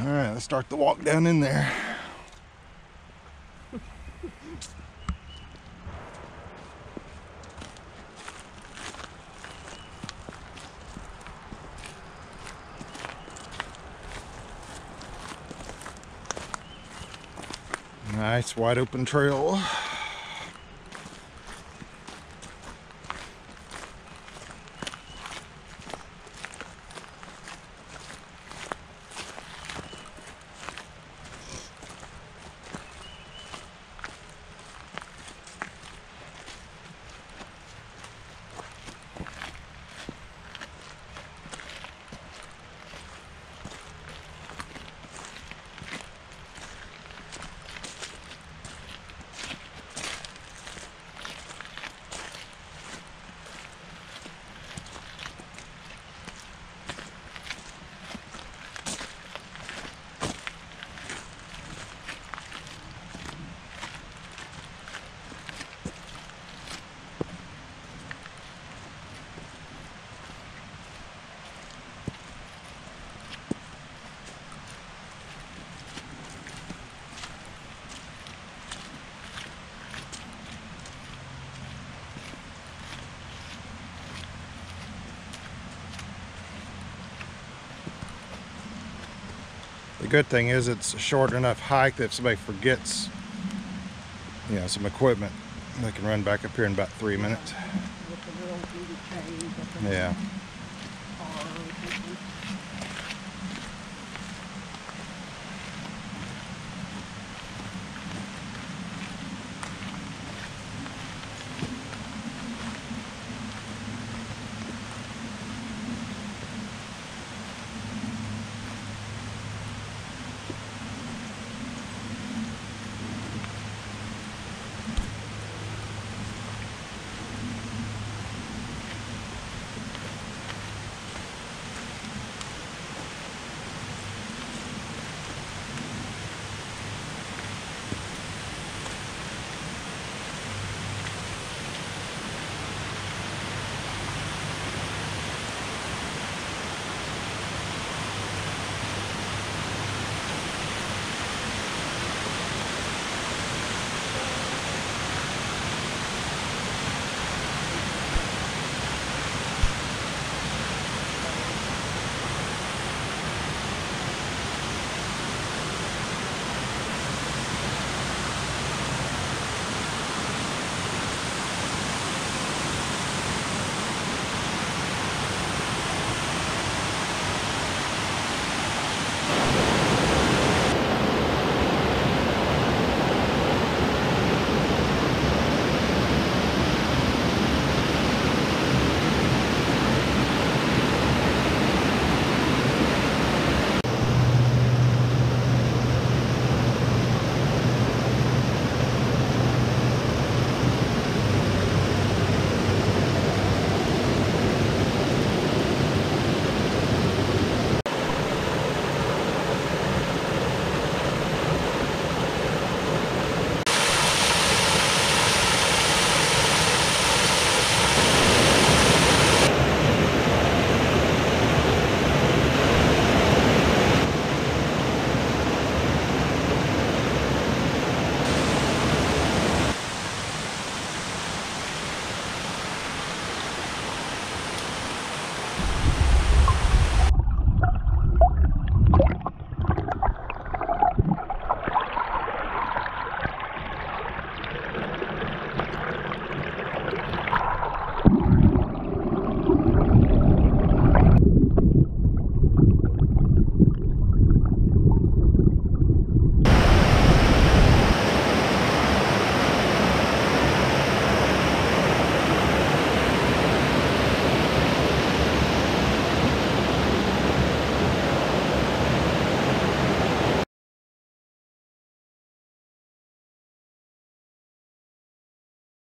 All right, let's start the walk down in there. Nice wide open trail. Good thing is it's a short enough hike that if somebody forgets, you know, some equipment, they can run back up here in about three minutes. With the little duty chains up in the Yeah.